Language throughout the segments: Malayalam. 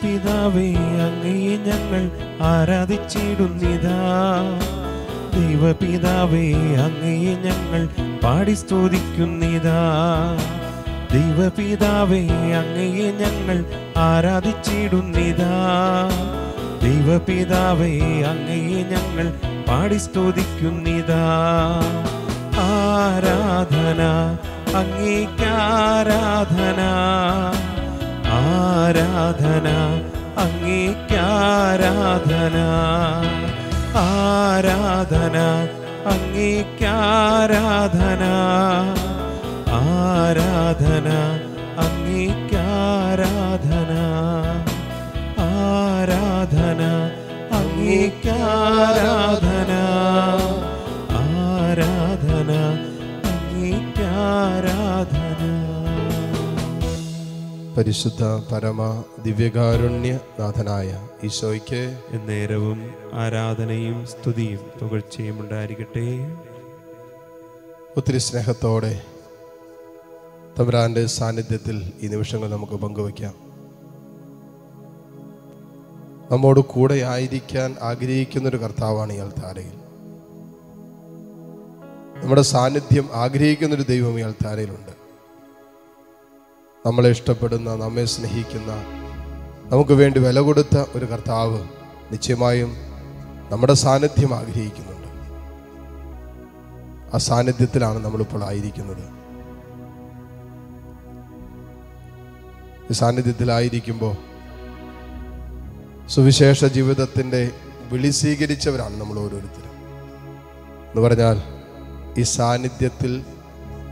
ദൈവപിതാവേ അങ്ങയെ ഞങ്ങൾ ആരാധിച്ചിടുന്നിതാ. ദൈവപിതാവേ അങ്ങയെ ഞങ്ങൾ പാടി സ്തുതിക്കുന്നിതാ. ദൈവപിതാവേ അങ്ങയെ ഞങ്ങൾ ആരാധിച്ചിടുന്നിതാ. ദൈവപിതാവേ അങ്ങയെ ഞങ്ങൾ പാടി സ്തുതിക്കുന്നിതാ. ആരാധന അങ്ങേക്കാരാധന ആരാധന അങ്ങേക്കാരാധന ആരാധന അങ്ങേക്കാരാധന ആരാധന അങ്ങേക്കാരാധന ആരാധന അങ്ങേക്കാരാധന ആരാധന അങ്ങേക്കാരാധന പരിശുദ്ധ പരമ ദിവ്യകാരുണ്യ നാഥനായ ഈശോയ്ക്ക് നേരവും ആരാധനയും സ്തുതിയും പുകഴ്ചയും ഉണ്ടായിരിക്കട്ടെ. ഒത്തിരി സ്നേഹത്തോടെ തമ്പുരാന്റെ സാന്നിധ്യത്തിൽ ഈ നിമിഷങ്ങൾ നമുക്ക് പങ്കുവയ്ക്കാം. നമ്മോട് കൂടെ ആയിരിക്കാൻ ആഗ്രഹിക്കുന്ന ഒരു കർത്താവാണ് ഇയാൾ താരയിൽ നമ്മുടെ സാന്നിധ്യം ആഗ്രഹിക്കുന്ന ഒരു ദൈവം ഇയാൾ താരയിലുണ്ട് നമ്മളെ ഇഷ്ടപ്പെടുന്ന നമ്മെ സ്നേഹിക്കുന്ന നമുക്ക് വേണ്ടി വില കൊടുത്ത ഒരു കർത്താവ് നിശ്ചയമായും നമ്മുടെ സാന്നിധ്യം ആഗ്രഹിക്കുന്നുണ്ട്. ആ സാന്നിധ്യത്തിലാണ് നമ്മളിപ്പോൾ ആയിരിക്കുന്നത്. സാന്നിധ്യത്തിലായിരിക്കുമ്പോൾ സുവിശേഷ ജീവിതത്തിന്റെ വിളി സ്വീകരിച്ചവരാണ് നമ്മൾ ഓരോരുത്തരും. എന്ന് പറഞ്ഞാൽ ഈ സാന്നിധ്യത്തിൽ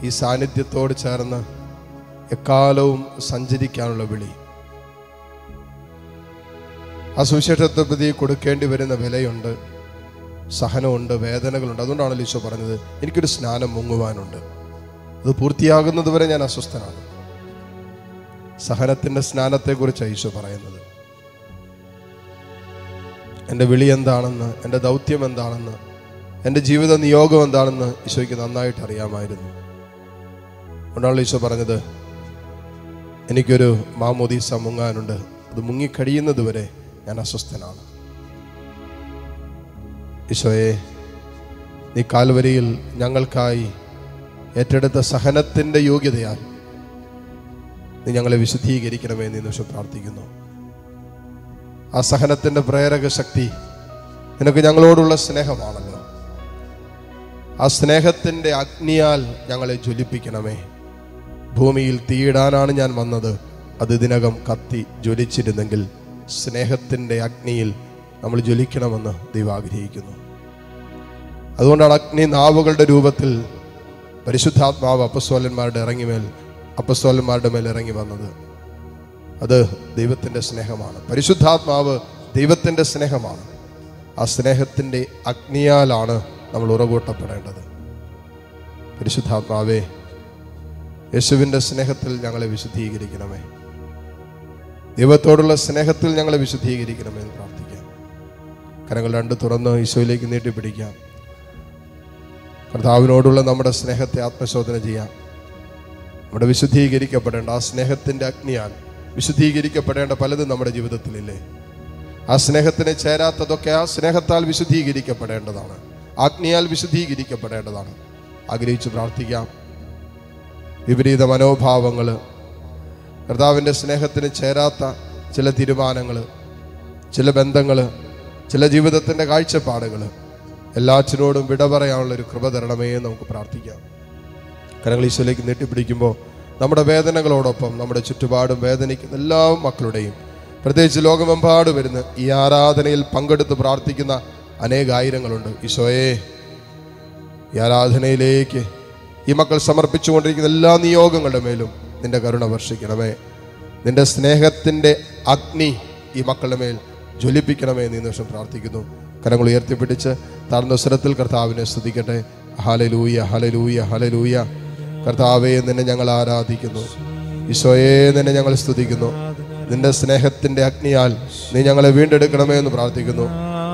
ഈ സാന്നിധ്യത്തോട് ചേർന്ന് എക്കാലവും സഞ്ചരിക്കാനുള്ള വിളി. ആ സുവിശേഷത്തെ പ്രതി കൊടുക്കേണ്ടി വരുന്ന വിലയുണ്ട് സഹനമുണ്ട് വേദനകളുണ്ട്. അതുകൊണ്ടാണ് ഈശോ പറഞ്ഞത് എനിക്കൊരു സ്നാനം മുങ്ങുവാനുണ്ട്. അത് പൂർത്തിയാകുന്നത് വരെ ഞാൻ അസ്വസ്ഥനാണ്. സഹനത്തിന്റെ സ്നാനത്തെക്കുറിച്ച് ഈശോ പറയുന്നത്. എന്റെ വിളി എന്താണെന്ന് എന്റെ ദൗത്യം എന്താണെന്ന് എന്റെ ജീവിത നിയോഗം എന്താണെന്ന് ഈശോയ്ക്ക് നന്നായിട്ട് അറിയാമായിരുന്നു. അതുകൊണ്ടാണ് ഈശോ പറഞ്ഞത് എനിക്കൊരു മാമോദീസ മുങ്ങാനുണ്ട്. അത് മുങ്ങിക്കഴിയുന്നത് വരെ ഞാൻ അസ്വസ്ഥനാണ്. ഈശോയെ നീ കാൽവരിയിൽ ഞങ്ങൾക്കായി ഏറ്റെടുത്ത സഹനത്തിന്റെ യോഗ്യതയാൽ നീ ഞങ്ങളെ വിശുദ്ധീകരിക്കണമേ എന്ന് നിമിഷം പ്രാർത്ഥിക്കുന്നു. ആ സഹനത്തിന്റെ പ്രേരക ശക്തി നിനക്ക് ഞങ്ങളോടുള്ള സ്നേഹമാണല്ലോ. ആ സ്നേഹത്തിന്റെ അഗ്നിയാൽ ഞങ്ങളെ ജ്വലിപ്പിക്കണമേ. ഭൂമിയിൽ തീയിടാനാണ് ഞാൻ വന്നത്. അത് ഇതിനകം കത്തി ജ്വലിച്ചിരുന്നെങ്കിൽ സ്നേഹത്തിന്റെ അഗ്നിയിൽ നമ്മൾ ജ്വലിക്കണമെന്ന് ദൈവം ആഗ്രഹിക്കുന്നു. അതുകൊണ്ടാണ് അഗ്നി നാവുകളുടെ രൂപത്തിൽ പരിശുദ്ധാത്മാവ് അപ്പസ്വലന്മാരുടെ ഇറങ്ങിമേൽ അപ്പസ്വലന്മാരുടെ മേൽ ഇറങ്ങി വന്നത്. അത് ദൈവത്തിന്റെ സ്നേഹമാണ്. പരിശുദ്ധാത്മാവ് ദൈവത്തിന്റെ സ്നേഹമാണ്. ആ സ്നേഹത്തിന്റെ അഗ്നിയാലാണ് നമ്മൾ ഉറവൂട്ടപ്പെടേണ്ടത്. പരിശുദ്ധാത്മാവേ യേശുവിന്റെ സ്നേഹത്തിൽ ഞങ്ങളെ വിശുദ്ധീകരിക്കണമേ. ദൈവത്തോടുള്ള സ്നേഹത്തിൽ ഞങ്ങളെ വിശുദ്ധീകരിക്കണമേ എന്ന് പ്രാർത്ഥിക്കാം. കരങ്ങൾ രണ്ട് തുറന്ന് ഈശോയിലേക്ക് നീട്ടിപ്പിടിക്കാം. കർത്താവിനോടുള്ള നമ്മുടെ സ്നേഹത്തെ ആത്മശോധന ചെയ്യാം. നമ്മുടെ വിശുദ്ധീകരിക്കപ്പെടേണ്ട ആ സ്നേഹത്തിന്റെ അഗ്നിയാൽ വിശുദ്ധീകരിക്കപ്പെടേണ്ട പലതും നമ്മുടെ ജീവിതത്തിലില്ലേ? ആ സ്നേഹത്തിന് ചേരാത്തതൊക്കെ ആ സ്നേഹത്താൽ വിശുദ്ധീകരിക്കപ്പെടേണ്ടതാണ്. ആഗ്നിയാൽ വിശുദ്ധീകരിക്കപ്പെടേണ്ടതാണ്. ആഗ്രഹിച്ച് പ്രാർത്ഥിക്കാം. വിപരീത മനോഭാവങ്ങൾ കർത്താവിന്റെ സ്നേഹത്തിന് ചേരാത്ത ചില തീരുമാനങ്ങൾ ചില ബന്ധങ്ങൾ ചില ജീവിതത്തിന്റെ കാഴ്ചപ്പാടുകൾ എല്ലാറ്റിനോടും വിട പറയാനുള്ളൊരു കൃപ തരണമേ നമുക്ക് പ്രാർത്ഥിക്കാം. കരങ്ങൾ ഈശോയിലേക്ക് നീട്ടിപ്പിടിക്കുമ്പോൾ നമ്മുടെ വേദനകളോടൊപ്പം നമ്മുടെ ചുറ്റുപാടും വേദനിക്കുന്ന എല്ലാ മക്കളുടെയും പ്രത്യേകിച്ച് ലോകമെമ്പാട് വരുന്ന ഈ ആരാധനയിൽ പങ്കെടുത്ത് പ്രാർത്ഥിക്കുന്ന അനേകായിരങ്ങളുണ്ട്. ഈശോയെ ഈ ആരാധനയിലേക്ക് ഈ മക്കൾ സമർപ്പിച്ചുകൊണ്ടിരിക്കുന്ന എല്ലാ നിയോഗങ്ങളുടെ മേലും നിന്റെ കരുണ വർഷിക്കണമേ. നിന്റെ സ്നേഹത്തിന്റെ അഗ്നി ഈ മക്കളുടെ മേൽ ജ്വലിപ്പിക്കണമേ എന്ന് ഈ നിമിഷം പ്രാർത്ഥിക്കുന്നു. കരങ്ങൾ ഉയർത്തിപ്പിടിച്ച് താഴ്ന്ന സ്വരത്തിൽ കർത്താവിനെ സ്തുതിക്കട്ടെ. ഹലലൂയ ഹലലൂയ ഹലലൂയ കർത്താവെ നിന്നെ ഞങ്ങൾ ആരാധിക്കുന്നു. ഈശോയെ നിന്നെ ഞങ്ങൾ സ്തുതിക്കുന്നു. നിന്റെ സ്നേഹത്തിന്റെ അഗ്നിയാൽ നീ ഞങ്ങളെ വീണ്ടെടുക്കണമേ എന്ന് പ്രാർത്ഥിക്കുന്നു.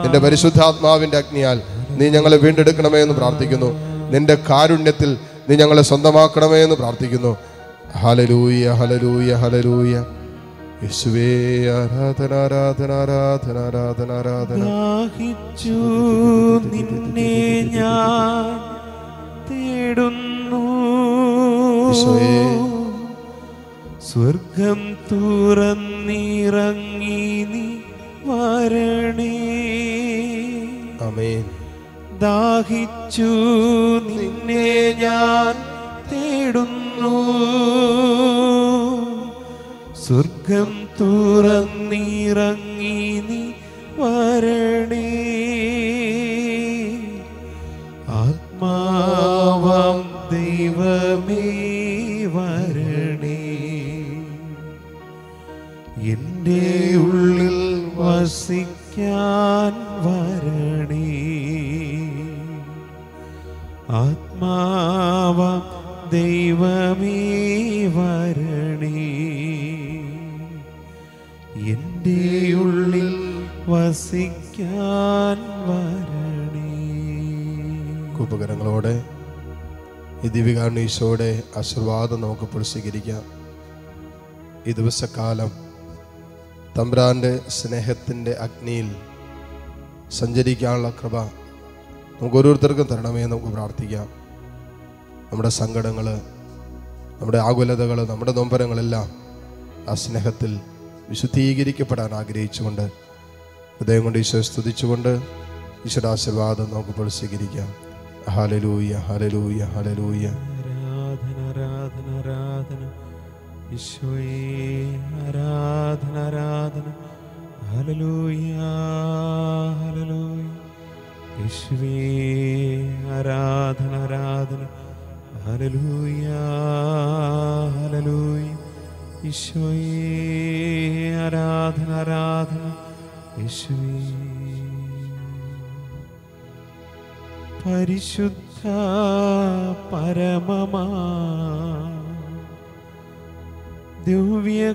നിന്റെ പരിശുദ്ധാത്മാവിന്റെ അഗ്നിയാൽ നീ ഞങ്ങളെ വീണ്ടെടുക്കണമേ എന്ന് പ്രാർത്ഥിക്കുന്നു. നിന്റെ കാരുണ്യത്തിൽ നീ ഞങ്ങളെ സ്വന്തമാക്കണമേ എന്ന് പ്രാർത്ഥിക്കുന്നു. ഹലലൂയ ഹലലൂയ ഹലലൂയ യേശുവേ ആരാധന ആരാധന ആരാധന ആരാധന ആരാധന. ദാഹിച്ചു നിന്നെ ഞാൻ തേടുന്നു. സ്വർഗം തുറന്നിറങ്ങി നീ വരണേ. ആമേൻ. ദാഹിച്ചു. നിന്നെ ഞാൻ തേടുന്നു. സ്വർഗം തുറന്നിറങ്ങി നീ വരണേ. ആത്മാവം ദൈവമേ വരണേ. എന്റെ ഉള്ളിൽ വസിക്കാൻ വരണേ. എന്റെ ഉള്ളിൽ വസിക്കാൻ വരണേ. ഉപകരണങ്ങളോടെ ഈ ദിവ്യകാരുണ്യ ഈശോയുടെ ആശീർവാദം നമുക്ക് സ്വീകരിക്കാം. ഈ ദിവസക്കാലം തമ്പ്രാന്റെ സ്നേഹത്തിന്റെ അഗ്നിയിൽ സഞ്ചരിക്കാനുള്ള കൃപ നമുക്ക് ഓരോരുത്തർക്കും തരണമേ നമുക്ക് പ്രാർത്ഥിക്കാം. നമ്മുടെ സങ്കടങ്ങൾ നമ്മുടെ ആകുലതകൾ നമ്മുടെ നൊമ്പരങ്ങളെല്ലാം ആ സ്നേഹത്തിൽ വിശുദ്ധീകരിക്കപ്പെടാൻ ആഗ്രഹിച്ചുകൊണ്ട് ഹൃദയം കൊണ്ട് ഈശോ സ്തുതിച്ചുകൊണ്ട് ഈശോയുടെ ആശീർവാദം നമുക്കിപ്പോൾ സ്വീകരിക്കാം. ഹലലൂയ ഹലലൂയ ഹലലൂയ ആരാധന ആരാധന ഈശോയേ ആരാധന ആരാധന ഈശോയെ ആരാധന ആരാധന ഹല്ലേലൂയ ഹല്ലേലൂയ. ഈശോയേ ആരാധന ആരാധന. യേശുവേ പരിശുദ്ധ പരമമാ. ദിവ്യകാരുണ്യമേ.